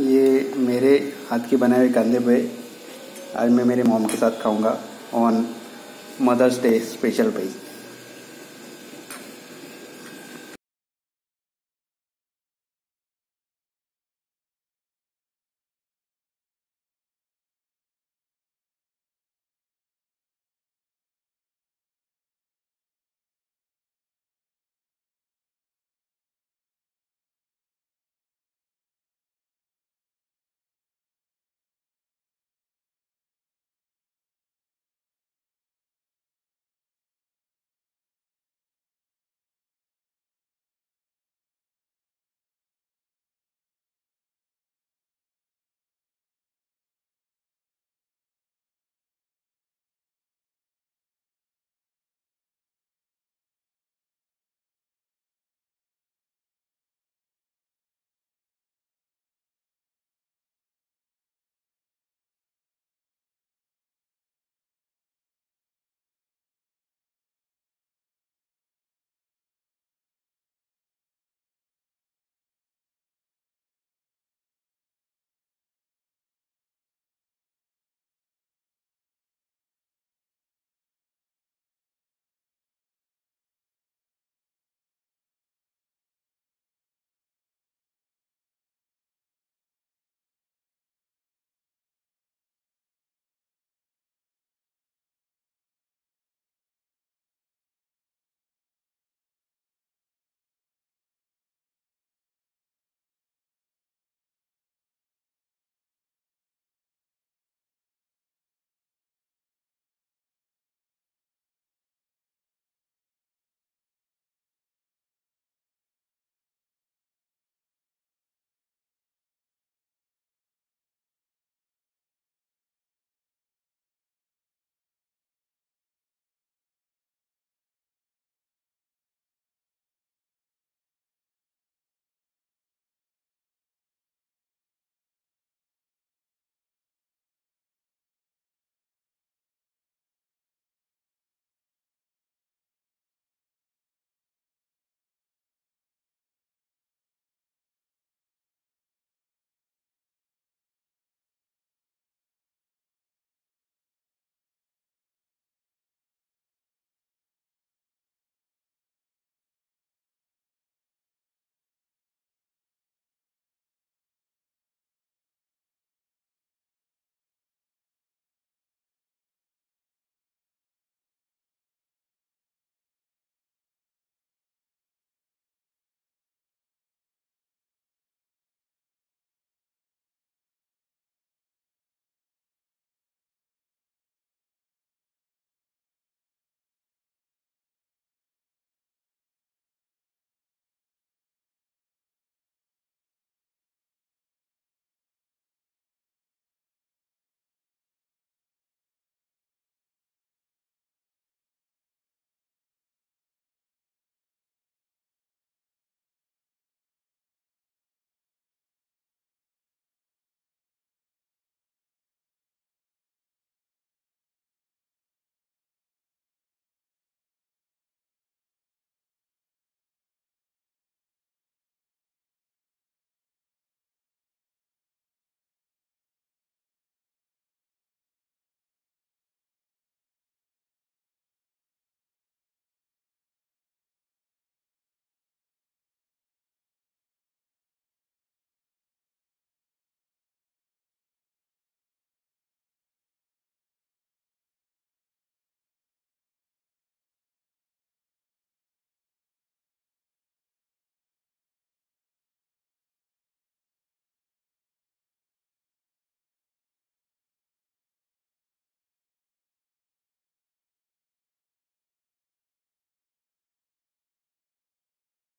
ये मेरे हाथ की बनाए हुए कंधे पे आज मैं मेरे मॉम के साथ खाऊँगा ऑन मदर्स डे स्पेशल पे